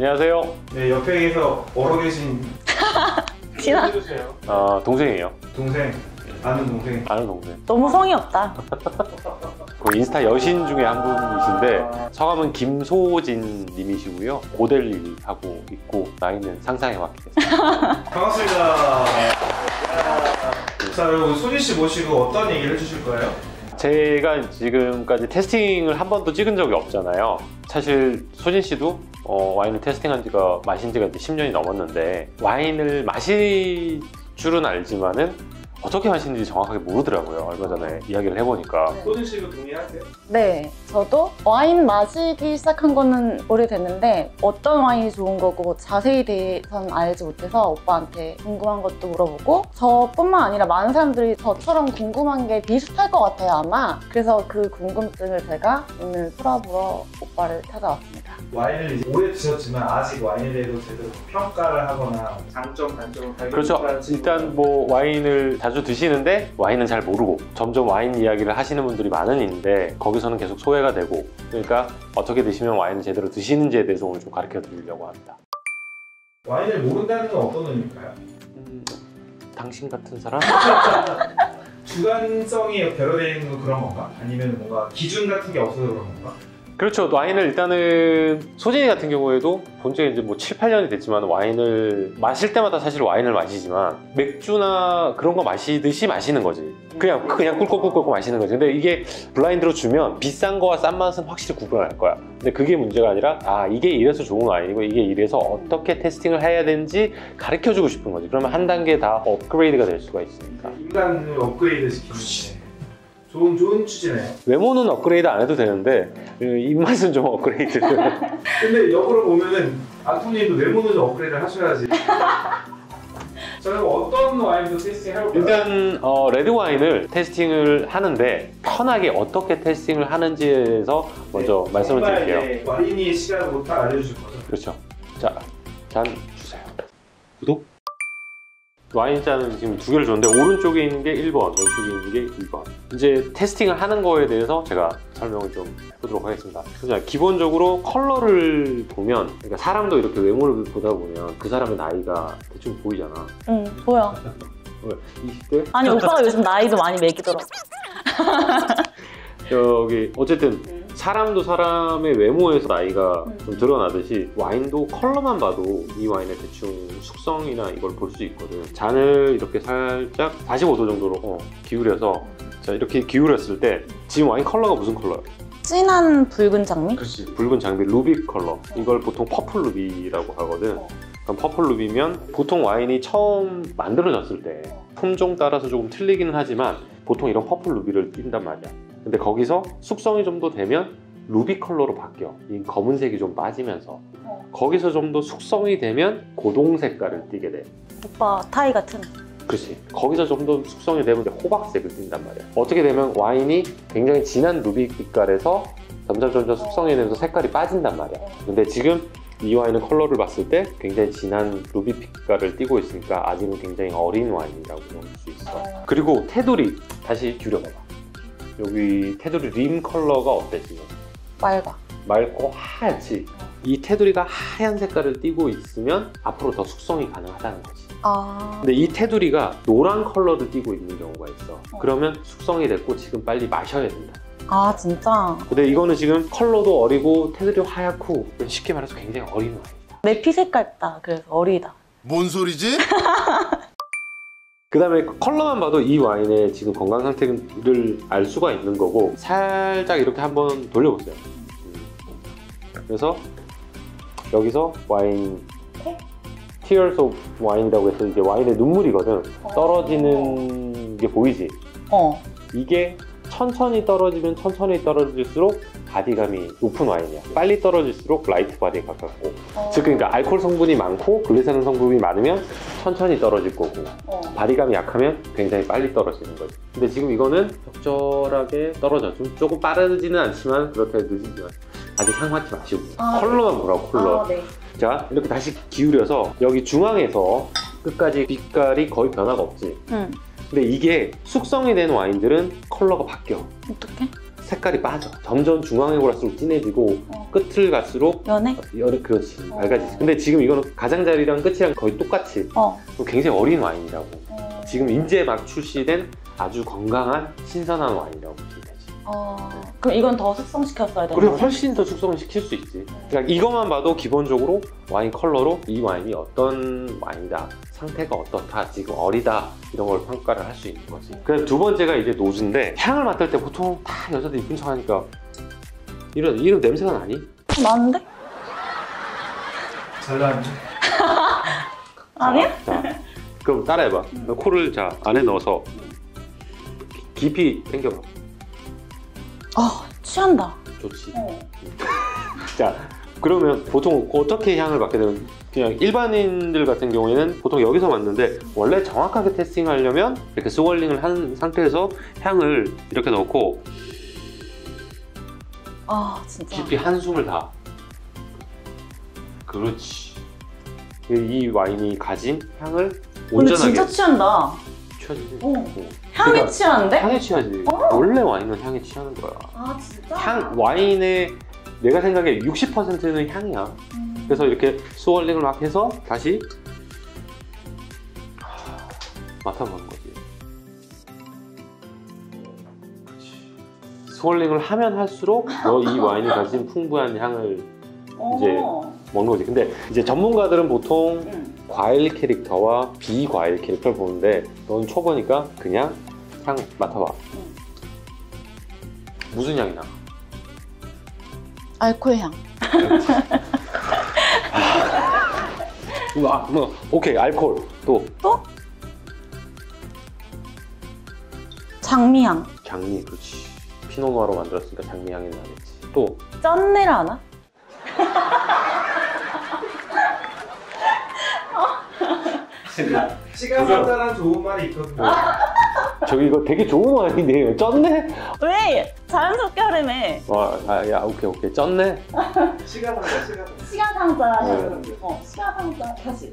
안녕하세요. 네, 옆에서 얼어 계신 지나 해주세요. 아, 동생이에요. 동생, 아는 동생. 아는 동생. 너무 성의 없다. 그 인스타 여신 중에 한 분이신데 성함은 김소진 님이시고요. 모델 하고 있고 나이는 상상에 맞겠습니다. 반갑습니다. 자, 여러분 소진 씨 모시고 어떤 얘기를 해주실 거예요? 제가 지금까지 테스팅을 한 번도 찍은 적이 없잖아요. 사실 소진 씨도 어, 와인을 테스팅한 지가 마신 지가 이제 10년이 넘었는데 와인을 마실 줄은 알지만은 어떻게 마시는지 정확하게 모르더라고요. 얼마 전에 이야기를 해보니까. 소진 씨도 동의하세요? 네, 저도 와인 마시기 시작한 거는 오래됐는데 어떤 와인이 좋은 거고 자세히 대해서는 알지 못해서 오빠한테 궁금한 것도 물어보고 저뿐만 아니라 많은 사람들이 저처럼 궁금한 게 비슷할 것 같아요 아마 그래서 그 궁금증을 제가 오늘 풀어보러 오빠를 찾아왔습니다 와인을 이제 오래 드셨지만 아직 와인에 대해서 제대로 평가를 하거나 장점, 단점을 발견 그렇죠. 일단 뭐 와인을 자주 드시는데 와인은 잘 모르고 점점 와인 이야기를 하시는 분들이 많은 있는데 거기서는 계속 소외가 되고 그러니까 어떻게 드시면 와인을 제대로 드시는지에 대해서 오늘 좀 가르쳐 드리려고 합니다. 와인을 모른다는 건 어떤 의미일까요? 음, 당신 같은 사람? 주관성이 결여되어 있는 건 그런 건가? 아니면 뭔가 기준 같은 게 없어서 그런 건가? 그렇죠. 와인을 일단은 소진이 같은 경우에도 본 지가 이제 뭐 7, 8년이 됐지만 와인을 마실 때마다 사실 와인을 마시지만 맥주나 그런 거 마시듯이 마시는 거지. 그냥 그냥 꿀꺽꿀꺽 마시는 거지. 근데 이게 블라인드로 주면 비싼 거와 싼 맛은 확실히 구분할 거야. 근데 그게 문제가 아니라 아 이게 이래서 좋은 와인이고 이게 이래서 어떻게 테스팅을 해야 되는지 가르쳐 주고 싶은 거지. 그러면 한 단계 다 업그레이드가 될 수가 있으니까. 인간을 업그레이드 시키는 좋은 좋은 취지네요. 외모는 업그레이드 안 해도 되는데 그 입맛은 좀 업그레이드. 근데 역으로 보면은 안토니도 외모는 좀 업그레이드 하셔야지. 자 그럼 어떤 와인도 tasting 해볼까요? 일단 어, 레드 와인을 tasting을 하는데 편하게 어떻게 tasting을 하는지에 대해서 먼저 말씀을 정말 드릴게요. 이제 와인이 시간으로 딱 알려주실 거죠. 그렇죠. 자, 잔 주세요. 구독. 와인 잔은 지금 두 개를 줬는데 오른쪽에 있는 게 1번, 왼쪽에 있는 게 2번. 이제 테스팅을 하는 거에 대해서 제가 설명을 좀 해보도록 하겠습니다. 그래서 기본적으로 컬러를 보면 그러니까 사람도 이렇게 외모를 보다 보면 그 사람의 나이가 대충 보이잖아. 응 보여 왜? 20대? 아니 오빠가 요즘 나이도 많이 매기더라 여기 어쨌든 사람도 사람의 외모에서 나이가 음. 좀 드러나듯이 와인도 컬러만 봐도 이 와인의 대충 숙성이나 이걸 볼 수 있거든. 잔을 이렇게 살짝 45도 정도로 어, 기울여서 자 이렇게 기울였을 때 지금 와인 컬러가 무슨 컬러야? 진한 붉은 장미? 그렇지. 붉은 장미 루비 컬러. 이걸 보통 purple ruby라고 하거든. 어. 그럼 purple ruby면 보통 와인이 처음 만들어졌을 때 품종 따라서 조금 틀리기는 하지만 보통 이런 purple ruby를 띈단 말이야. 근데 거기서 숙성이 좀 더 되면 루비 컬러로 바뀌어. 이 검은색이 좀 빠지면서 어. 거기서 좀 더 숙성이 되면 고동 색깔을 띠게 돼. 오빠 타이 같은 그렇지. 거기서 좀 더 숙성이 되면 호박색을 띈단 말이야. 어떻게 되면 와인이 굉장히 진한 루비 빛깔에서 점점 점점 숙성이 되면서 색깔이 빠진단 말이야. 근데 지금 이 와인은 컬러를 봤을 때 굉장히 진한 루비 빛깔을 띠고 있으니까 아직은 굉장히 어린 와인이라고 볼 수 있어. 그리고 테두리 다시 기울여봐봐. 여기 테두리 림 컬러가 어때 지금? 맑아 맑고 하얗지. 이 테두리가 하얀 색깔을 띠고 있으면 앞으로 더 숙성이 가능하다는 거지. 아 근데 이 테두리가 노란 컬러를 띠고 있는 경우가 있어. 어. 그러면 숙성이 됐고 지금 빨리 마셔야 된다. 아 진짜 근데 이거는 지금 컬러도 어리고 테두리 하얗고 쉽게 말해서 굉장히 어린 와인이다. 내 피 색깔 같다 그래서 어리다 뭔 소리지? 그 다음에 컬러만 봐도 이 와인의 지금 건강 상태를 알 수가 있는 거고 살짝 이렇게 한번 돌려보세요. 음. 그래서 여기서 와인 Tears of Wine이라고 해서 이제 와인의 눈물이거든. 떨어지는 게 보이지? 어 이게 천천히 떨어지면 천천히 떨어질수록 body감이 높은 와인이야. 빨리 떨어질수록 light body에 가깝고. 즉, 그러니까 알코올 성분이 많고 글리세린 성분이 많으면 천천히 떨어질 거고, 어. body감이 약하면 굉장히 빨리 떨어지는 거지. 근데 지금 이거는 적절하게 떨어져. 좀 조금 빠르지는 않지만 그렇게 늦지만 아직 향 맡지 마시고 아, 컬러만 보라고 컬러. 아, 네. 자 이렇게 다시 기울여서 여기 중앙에서 끝까지 빛깔이 거의 변화가 없지. 응 근데 이게 숙성이 된 와인들은 컬러가 바뀌어. 어떡해? 색깔이 빠져. 점점 중앙에 올라갈수록 진해지고 어. 끝을 갈수록 연애? 여러 그렇지 어. 밝아지지. 근데 지금 이거는 가장자리랑 끝이랑 거의 똑같이 어. 굉장히 어린 와인이라고. 어. 지금 인제 막 출시된 아주 건강한 신선한 와인이라고. 어. 그럼 이건 더 숙성시켰어야 되는 그리고 거네? 훨씬 더 숙성을 시킬 수 있지. 그러니까 이것만 봐도 기본적으로 와인 컬러로 이 와인이 어떤 와인이다, 상태가 어떻다, 지금 어리다 이런 걸 평가를 할 수 있는 거지. 그다음 두 번째가 이제 노즈인데 향을 맡을 때 보통 다 여자들 이쁜 척하니까 이런 이런 냄새가 나니? 나는데? 잘 나왔네. 아니야? 자, 자, 그럼 따라해봐. 코를 자 안에 넣어서 깊이 당겨봐. 어, 취한다. 좋지. 어. 자, 그러면 보통 어떻게 향을 맡게 되면 그냥 일반인들 같은 경우에는 보통 여기서 맡는데 원래 정확하게 테스팅하려면 이렇게 스월링을 한 상태에서 향을 이렇게 넣고 아, 진짜. 깊이 한숨을 다. 그렇지. 이 와인이 가진 향을 근데 온전하게 진짜 취한다. 취하지. 어. 어. 향이 그러니까 취하는데? 향에 취하지. 어. 원래 와인은 향에 취하는 거야. 아, 진짜? 향 와인의 내가 생각에 60%는 향이야. 음. 그래서 이렇게 swirling을 막 해서 다시 하, 맡아보는 거지. 그렇지. swirling을 하면 할수록 너 이 와인이 가진 풍부한 향을 어. 이제 먹는 거지. 근데 이제 전문가들은 보통 응. 과일 캐릭터와 비과일 캐릭터를 보는데 넌 초보니까 그냥 향 맡아봐. 응. 무슨 향이 나? 알코올 향. 아, 뭐, 오케이 알코올 또 장미 향. 장미 그렇지. 피노누아로 만들었으니까 장미 향이 나겠지. 또 짠내를 아나? 시간 상당한 좋은 말이 있거든요. 저기 이거 되게 좋은 와인이네요. 쪘네? 왜? 자연스럽게 하려며. 와, 아, 야, 오케이, 오케이. 쪘네? 시간 상당, 시간 상당. 시가상자 네. 어, 시가상자 다시.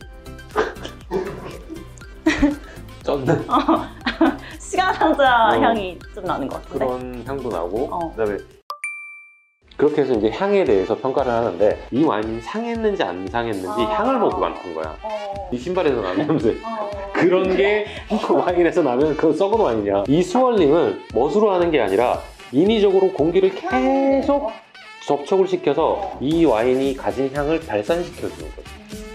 쪘네? 시가상자 어. 향이 좀 나는 것 같은데. 그런 향도 나고, 어. 그 다음에 그렇게 해서 이제 향에 대해서 평가를 하는데 이 와인이 상했는지 안 상했는지 아. 향을 보고 맡은 거야. 어. 이 신발에서 나는 냄새. 어. 그런 게 와인에서 나면 그거 썩은 와인이야. 이 스월링을 멋으로 하는 게 아니라 인위적으로 공기를 계속 접촉을 시켜서 이 와인이 가진 향을 발산시켜주는. 음.